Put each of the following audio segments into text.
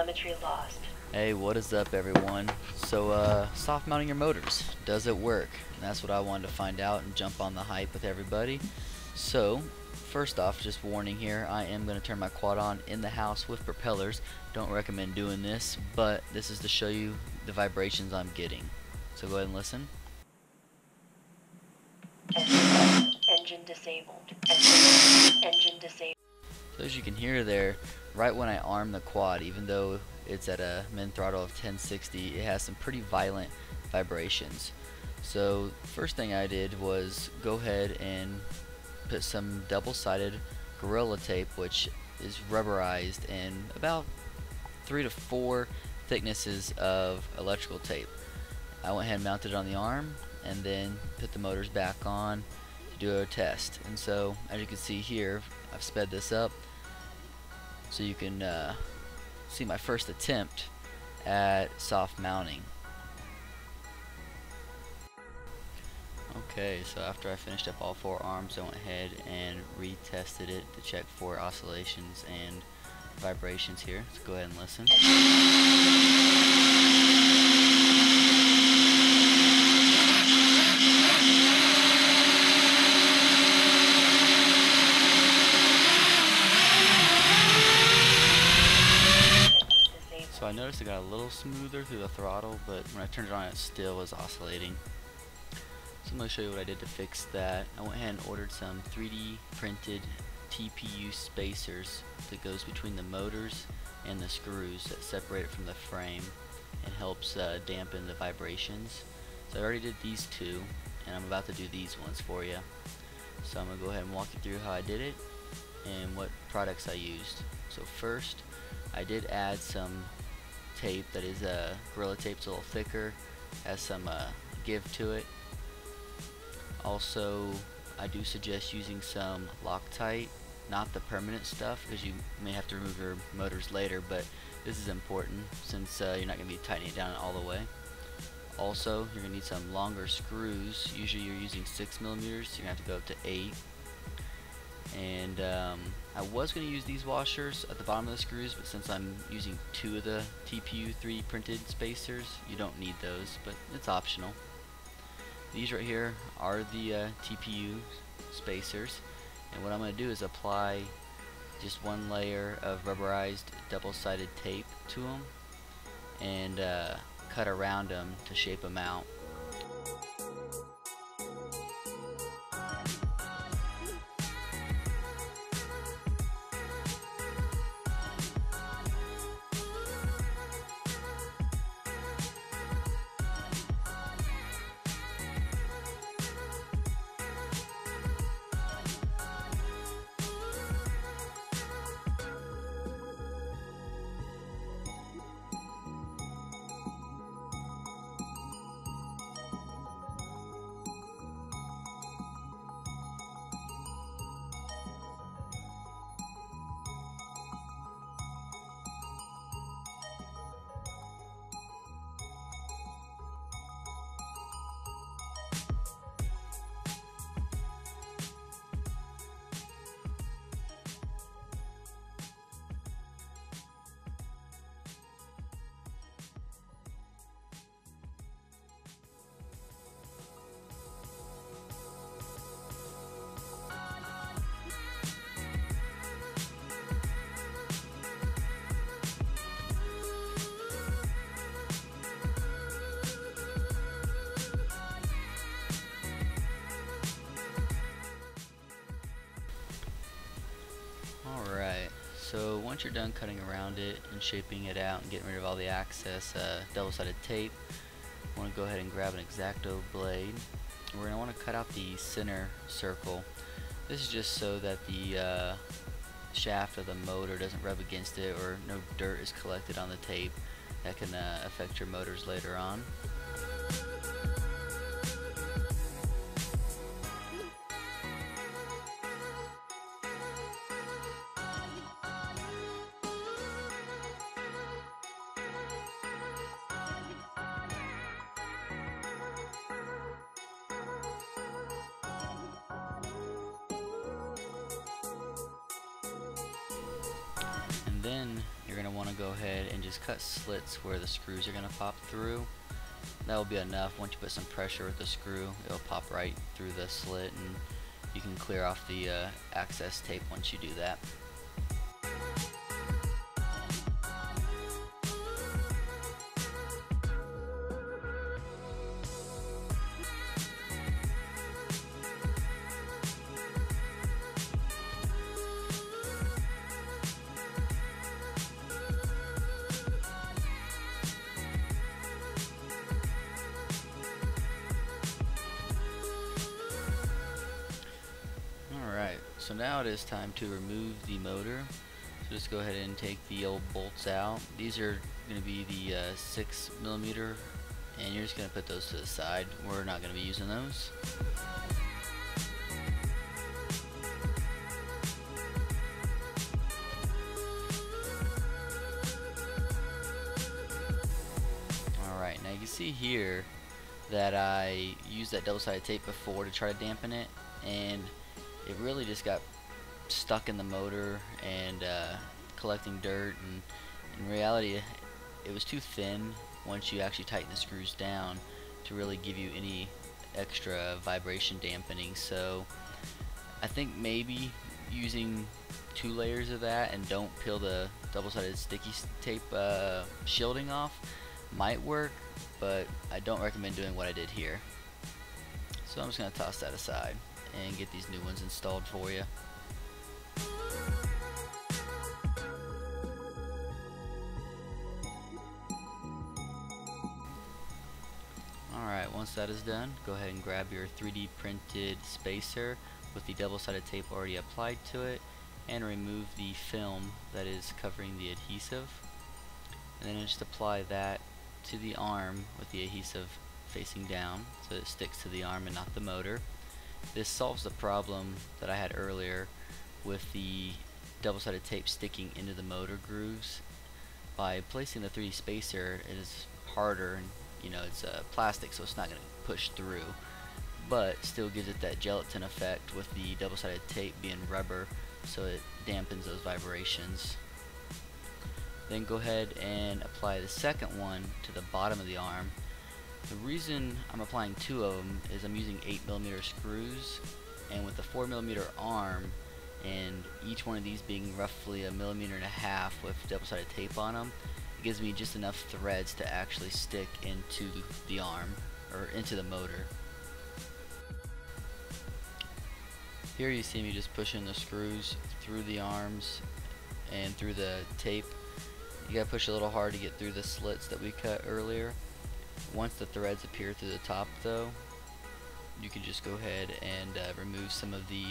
Telemetry lost. Hey, what is up everyone? So, uh, soft mounting your motors, does it work? And that's what I wanted to find out and jump on the hype with everybody. So, first off, just warning here, I am going to turn my quad on in the house with propellers. Don't recommend doing this, but this is to show you the vibrations I'm getting. So go ahead and listen. Engine, disabled. Engine disabled. So as you can hear there, right when I arm the quad, even though it's at a min throttle of 1060, it has some pretty violent vibrations. So first thing I did was go ahead and put some double-sided Gorilla Tape, which is rubberized in about three to four thicknesses of electrical tape. I went ahead and mounted it on the arm and then put the motors back on to do a test. And so as you can see here, I've sped this up so you can uh, see my first attempt at soft mounting. Okay, so after I finished up all four arms, I went ahead and retested it to check for oscillations and vibrations here. Let's go ahead and listen. So I noticed it got a little smoother through the throttle, but when I turned it on it still was oscillating. So I'm going to show you what I did to fix that. I went ahead and ordered some 3D printed TPU spacers that goes between the motors and the screws that separate it from the frame and helps uh, dampen the vibrations. So I already did these two and I'm about to do these ones for you. So I'm going to go ahead and walk you through how I did it and what products I used. So first I did add some tape that is uh, Gorilla Tape's a little thicker, has some uh, give to it. Also, I do suggest using some Loctite, not the permanent stuff, because you may have to remove your motors later, but this is important since uh, you're not going to be tightening it down all the way. Also, you're going to need some longer screws. Usually you're using 6 millimeters, so you're going to have to go up to 8 and um, I was going to use these washers at the bottom of the screws but since I'm using two of the TPU 3 printed spacers you don't need those but it's optional. These right here are the uh, TPU spacers. And what I'm going to do is apply just one layer of rubberized double-sided tape to them and uh, cut around them to shape them out Alright, so once you're done cutting around it and shaping it out and getting rid of all the excess uh, double-sided tape, I want to go ahead and grab an X-Acto blade. We're going to want to cut out the center circle. This is just so that the uh, shaft of the motor doesn't rub against it or no dirt is collected on the tape that can uh, affect your motors later on. And then you're going to want to go ahead and just cut slits where the screws are going to pop through. That will be enough. Once you put some pressure with the screw, it'll pop right through the slit and you can clear off the uh, access tape once you do that. So now it is time to remove the motor. So just go ahead and take the old bolts out. These are going to be the uh, 6 millimeter, and you're just going to put those to the side. We're not going to be using those. Alright, now you can see here that I used that double-sided tape before to try to dampen it, and it really just got stuck in the motor and uh, collecting dirt and in reality it was too thin once you actually tighten the screws down to really give you any extra vibration dampening. So I think maybe using two layers of that and don't peel the double-sided sticky tape uh, shielding off might work but I don't recommend doing what I did here. So I'm just gonna toss that aside and get these new ones installed for you. Alright, once that is done, go ahead and grab your 3D printed spacer with the double-sided tape already applied to it and remove the film that is covering the adhesive and then just apply that to the arm with the adhesive facing down so it sticks to the arm and not the motor this solves the problem that I had earlier with the double-sided tape sticking into the motor grooves. By placing the 3D spacer, it is harder and you know it's uh, plastic so it's not going to push through but still gives it that gelatin effect with the double-sided tape being rubber so it dampens those vibrations. Then go ahead and apply the second one to the bottom of the arm the reason I'm applying two of them is I'm using 8mm screws and with the 4mm arm and each one of these being roughly a millimeter and a half with double-sided tape on them it gives me just enough threads to actually stick into the arm or into the motor. Here you see me just pushing the screws through the arms and through the tape. You gotta push a little hard to get through the slits that we cut earlier. Once the threads appear through the top though, you can just go ahead and uh, remove some of the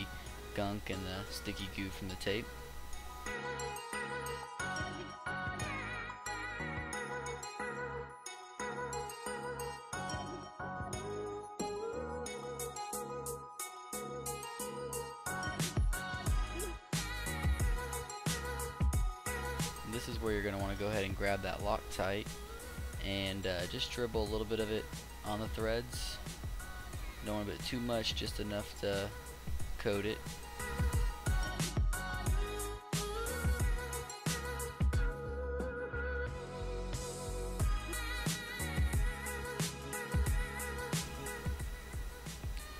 gunk and the sticky goo from the tape. this is where you're going to want to go ahead and grab that Loctite and uh, just dribble a little bit of it on the threads. Don't want a bit too much just enough to coat it.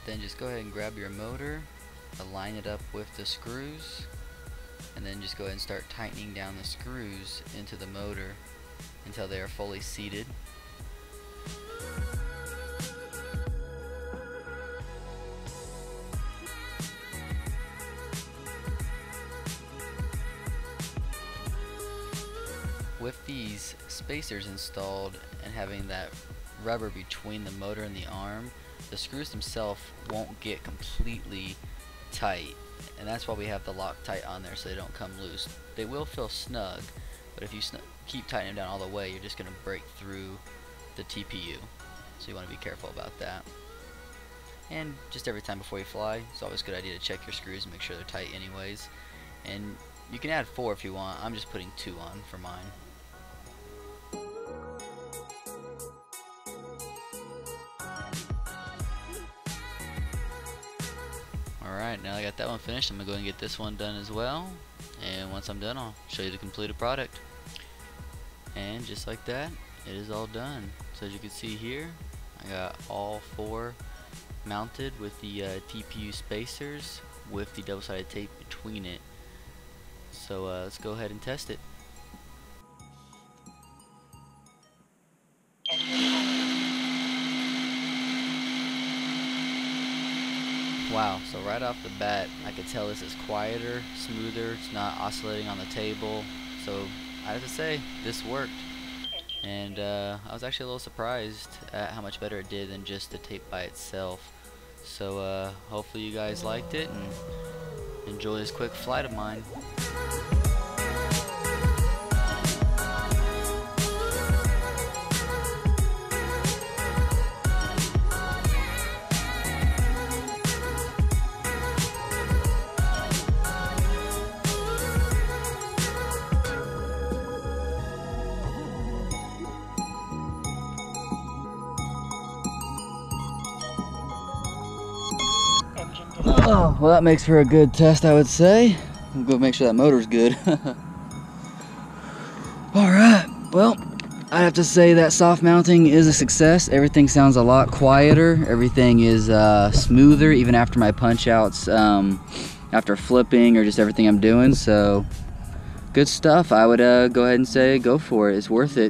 Then just go ahead and grab your motor align it up with the screws and then just go ahead and start tightening down the screws into the motor until they are fully seated. With these spacers installed and having that rubber between the motor and the arm, the screws themselves won't get completely tight and that's why we have the Loctite on there so they don't come loose. They will feel snug, but if you keep tightening down all the way, you're just going to break through the TPU. So you want to be careful about that. And just every time before you fly, it's always a good idea to check your screws and make sure they're tight anyways. And you can add four if you want. I'm just putting two on for mine. Alright, now I got that one finished, I'm going to go and get this one done as well. And once I'm done, I'll show you the completed product. And just like that it is all done. So as you can see here I got all four mounted with the uh, TPU spacers with the double-sided tape between it. So uh, let's go ahead and test it. Wow, so right off the bat, I could tell this is quieter, smoother, it's not oscillating on the table. So I have to say, this worked. And uh, I was actually a little surprised at how much better it did than just the tape by itself. So uh, hopefully you guys liked it and enjoy this quick flight of mine. Oh, well that makes for a good test I would say. We'll go make sure that motor's good. Alright, well, I have to say that soft mounting is a success. Everything sounds a lot quieter. Everything is uh, smoother even after my punch outs, um, after flipping or just everything I'm doing. So, good stuff. I would uh, go ahead and say go for it. It's worth it.